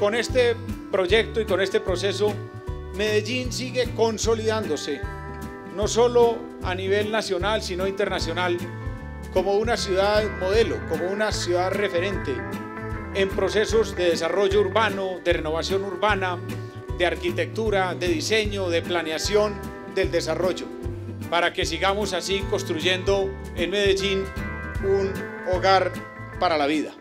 con este proyecto y con este proceso, Medellín sigue consolidándose, no solo a nivel nacional, sino internacional, como una ciudad modelo, como una ciudad referente en procesos de desarrollo urbano, de renovación urbana, de arquitectura, de diseño, de planeación del desarrollo, para que sigamos así construyendo en Medellín un hogar para la vida.